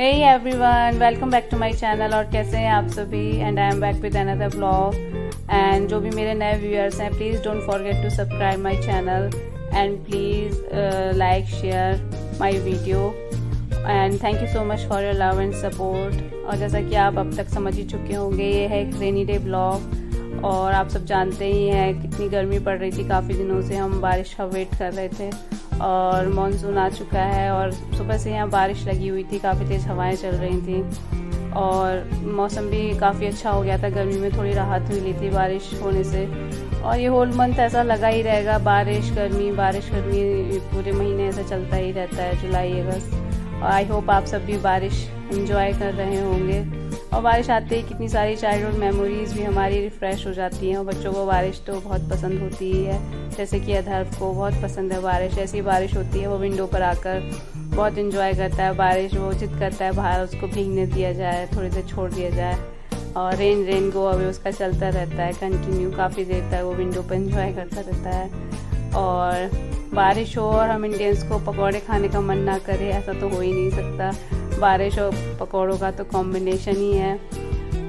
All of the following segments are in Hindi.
Hey everyone welcome back to my channel और कैसे हैं आप सभी? And I am back with another blog and जो भी मेरे नए व्यूअर्स हैं please don't forget to subscribe my channel and please like share my video and thank you so much for your love and support और जैसा कि आप अब तक समझ ही चुके होंगे, ये है एक रेनी डे ब्लॉग और आप सब जानते ही हैं, कितनी गर्मी पड़ रही थी काफ़ी दिनों से। हम बारिश का वेट कर रहे थे। और मानसून आ चुका है और सुबह से यहाँ बारिश लगी हुई थी, काफ़ी तेज़ हवाएँ चल रही थी। और मौसम भी काफ़ी अच्छा हो गया था, गर्मी में थोड़ी राहत मिली थी बारिश होने से। और ये होल मंथ ऐसा लगा ही रहेगा, बारिश, गर्मी बारिश, गर्मी, पूरे महीने ऐसा चलता ही रहता है, जुलाई, अगस्त। और आई होप आप सब भी बारिश इंजॉय कर रहे होंगे। और बारिश आते ही, कितनी सारी चाइल्डहुड मेमोरीज भी हमारी रिफ़्रेश हो जाती हैं। और बच्चों को बारिश तो बहुत पसंद होती ही है। जैसे कि अधर्व को बहुत पसंद है बारिश। ऐसी बारिश होती है, वो विंडो पर आकर बहुत इन्जॉय करता है। बारिश वो जिद करता है, बाहर उसको भीगने दिया जाए, थोड़ी देर छोड़ दिया जाए। और रेन रेन गो अभी उसका चलता रहता है कंटिन्यू काफ़ी देर तक वो विंडो पर इंजॉय करता रहता है। और बारिश हो और हम इंडियंस को पकौड़े खाने का मन ना करे, ऐसा तो हो ही नहीं सकता। बारिश और पकौड़ों का तो कॉम्बिनेशन ही है।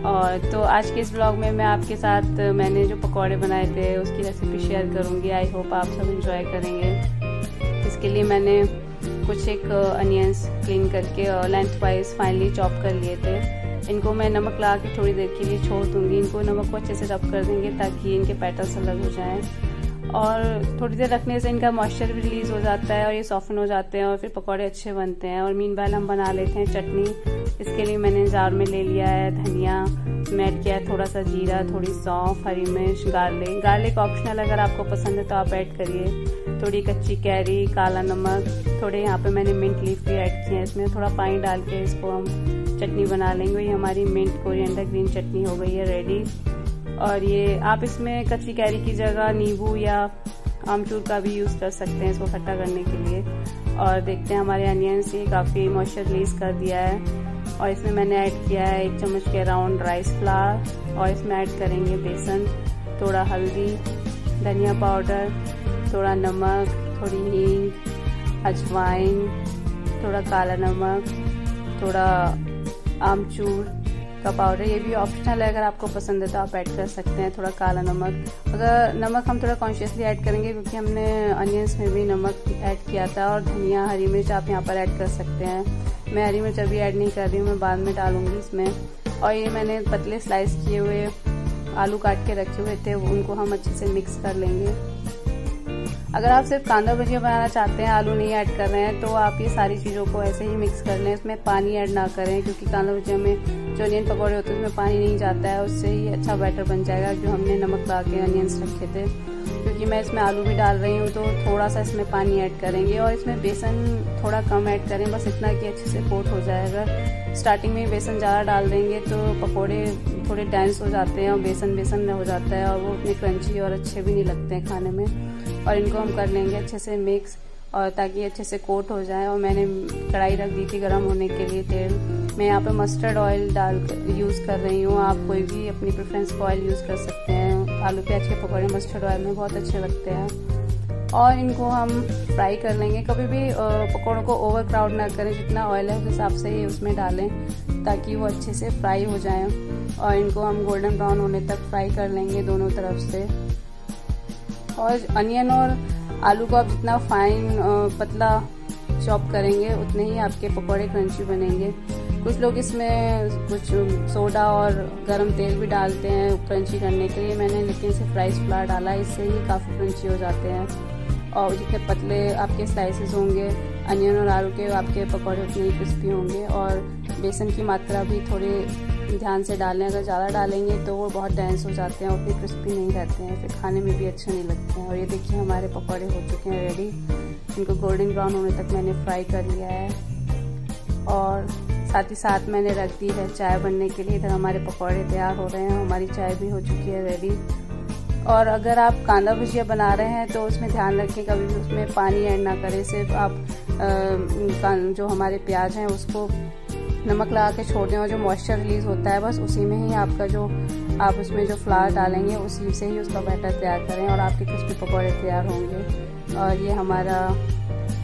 और तो आज के इस ब्लॉग में मैं आपके साथ, मैंने जो पकौड़े बनाए थे, उसकी रेसिपी शेयर करूँगी। आई होप आप सब इंजॉय करेंगे। इसके लिए मैंने कुछ एक अनियंस क्लीन करके और लेंथ वाइज फाइनली चॉप कर लिए थे। इनको मैं नमक लगा के थोड़ी देर के लिए छोड़ दूँगी। इनको नमक को अच्छे से रब कर देंगे ताकि इनके पैटर्स अलग हो जाएँ। और थोड़ी देर रखने से इनका मॉइस्चर भी रिलीज़ हो जाता है और ये सॉफ्टन हो जाते हैं और फिर पकौड़े अच्छे बनते हैं। और मीन बैल हम बना लेते हैं चटनी। इसके लिए मैंने जार में ले लिया है धनिया उसमें ऐड किया है थोड़ा सा जीरा, थोड़ी सौंफ, हरी मिर्च गार्लिक गार्लिक ऑप्शनल अगर आपको पसंद है तो आप ऐड करिए। थोड़ी कच्ची कैरी, काला नमक, थोड़े यहाँ पे मैंने मिंट लीफ भी ऐड किया है। इसमें थोड़ा पानी डाल के इसको हम चटनी बना लेंगे। ये हमारी मिंट कोरिएंडर ग्रीन चटनी हो गई है रेडी और ये आप इसमें कच्ची कैरी की जगह नींबू या आमचूर का भी यूज़ कर सकते हैं इसको खट्टा करने के लिए। और देखते हैं हमारे अनियंस ये काफ़ी मॉइस्चर रिलीज़ कर दिया है। और इसमें मैंने ऐड किया है एक चम्मच के अराउंड राइस फ्लावर और इसमें ऐड करेंगे बेसन, थोड़ा हल्दी, धनिया पाउडर, थोड़ा नमक, थोड़ी हींग अजवाइन, थोड़ा काला नमक, थोड़ा आमचूर का पाउडर ये भी ऑप्शनल है, अगर आपको पसंद है तो आप ऐड कर सकते हैं थोड़ा काला नमक। अगर नमक हम थोड़ा कॉन्शियसली ऐड करेंगे, क्योंकि हमने अनियंस में भी नमक ऐड किया था और धनिया, हरी मिर्च आप यहाँ पर ऐड कर सकते हैं। मैं हरी मिर्च अभी ऐड नहीं कर रही हूँ, मैं बाद में डालूँगी इसमें। और ये मैंने पतले स्लाइस किए हुए आलू काट के रखे हुए थे उनको हम अच्छे से मिक्स कर लेंगे। अगर आप सिर्फ़ कांदा भुजिया बनाना चाहते हैं, आलू नहीं ऐड कर रहे हैं तो आप ये सारी चीज़ों को ऐसे ही मिक्स कर लें इसमें पानी ऐड ना करें, क्योंकि कांदा भुजिया में जो अनियन पकौड़े होते हैं, उसमें पानी नहीं जाता है, उससे ही अच्छा बैटर बन जाएगा जो हमने नमक ला के अनियंस रखे थे। क्योंकि मैं इसमें आलू भी डाल रही हूँ तो थोड़ा सा इसमें पानी ऐड करेंगे और इसमें बेसन थोड़ा कम ऐड करें, बस इतना कि अच्छे से कोट हो जाएगा स्टार्टिंग में बेसन ज़्यादा डाल देंगे तो पकौड़े थोड़े डेंस हो जाते हैं और बेसन बेसन हो जाता है और वो उतने क्रंची और अच्छे भी नहीं लगते हैं खाने में। और इनको हम कर लेंगे अच्छे से मिक्स और ताकि अच्छे से कोट हो जाए। और मैंने कढ़ाई रख दी थी गर्म होने के लिए तेल। मैं यहाँ पे मस्टर्ड ऑयल डाल यूज़ कर रही हूँ। आप कोई भी अपनी प्रेफरेंस का ऑयल यूज़ कर सकते हैं। आलू प्याज के पकौड़े मस्टर्ड ऑयल में बहुत अच्छे लगते हैं। और इनको हम फ्राई कर लेंगे। कभी भी पकौड़ों को ओवर क्राउड ना करें। जितना ऑयल है उस हिसाब से ही उसमें डालें, ताकि वो अच्छे से फ्राई हो जाए। और इनको हम गोल्डन ब्राउन होने तक फ्राई कर लेंगे दोनों तरफ़ से। और अनियन और आलू को आप जितना फाइन पतला चॉप करेंगे, उतने ही आपके पकौड़े क्रंची बनेंगे। कुछ लोग इसमें कुछ सोडा और गरम तेल भी डालते हैं क्रंची करने के लिए। मैंने लेकिन सिर्फ़ राइस फ्लावर डाला, इससे ही काफ़ी क्रंची हो जाते हैं। और जितने पतले आपके स्लाइसेस होंगे अनियन और आलू के आपके पकौड़े उतने ही क्रिस्पी होंगे। और बेसन की मात्रा भी थोड़ी ध्यान से डालें। अगर ज़्यादा डालेंगे तो वो बहुत डेंस हो जाते हैं, उतने क्रिस्पी नहीं रहते हैं। फिर खाने में भी अच्छे नहीं लगते हैं। और ये देखिए हमारे पकौड़े हो चुके हैं रेडी इनको गोल्डन ब्राउन होने तक मैंने फ्राई कर लिया है। और साथ ही साथ मैंने रख दी है चाय बनने के लिए। इधर हमारे पकौड़े तैयार हो रहे हैं हमारी चाय भी हो चुकी है रेडी और अगर आप कांदा भुजिया बना रहे हैं तो उसमें ध्यान रखें कभी भी उसमें पानी ऐड ना करें। सिर्फ़ आप आ, जो हमारे प्याज हैं उसको नमक लगा के छोड़ दें और जो मॉइस्चर रिलीज़ होता है बस उसी में ही आपका जो आप उसमें जो फ्लावर डालेंगे उसी से ही उसका बैटर तैयार करें और आपके क्रिस्पी पकौड़े तैयार होंगे। और ये हमारा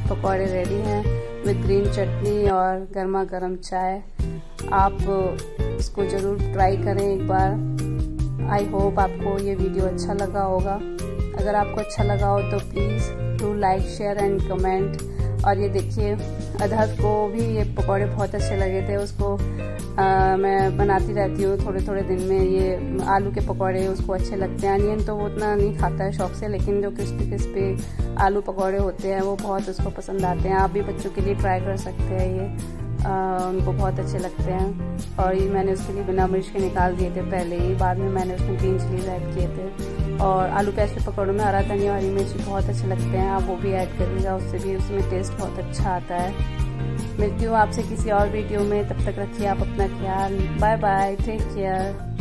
पकौड़े रेडी हैं। विद ग्रीन चटनी और गर्मा गर्म चाय। आप इसको ज़रूर ट्राई करें एक बार। आई होप आपको ये वीडियो अच्छा लगा होगा। अगर आपको अच्छा लगा हो तो please do like share and comment और ये देखिए अदहर को भी ये पकौड़े बहुत अच्छे लगे थे। उसको आ, मैं बनाती रहती हूँ थोड़े थोड़े दिन में। ये आलू के पकौड़े उसको अच्छे लगते हैं। अनियन तो वो उतना नहीं खाता है शौक से लेकिन जो क्रिस्पी क्रिस्पी आलू पकौड़े होते हैं वो बहुत उसको पसंद आते हैं। आप भी बच्चों के लिए ट्राई कर सकते हैं ये। आ, उनको बहुत अच्छे लगते हैं। और ये मैंने उसके लिए बिना मिर्च के निकाल दिए थे पहले ही। बाद में मैंने उसमें ग्रीन चिलीज ऐड किए थे। और आलू प्याज के पकौड़ों में हरा धनिया वाली मिर्च बहुत अच्छे लगते हैं। आप वो भी ऐड करिएगा उससे भी उसमें टेस्ट बहुत अच्छा आता है। मिलती हूँ आपसे किसी और वीडियो में। तब तक रखिए आप अपना ख्याल। Bye bye take care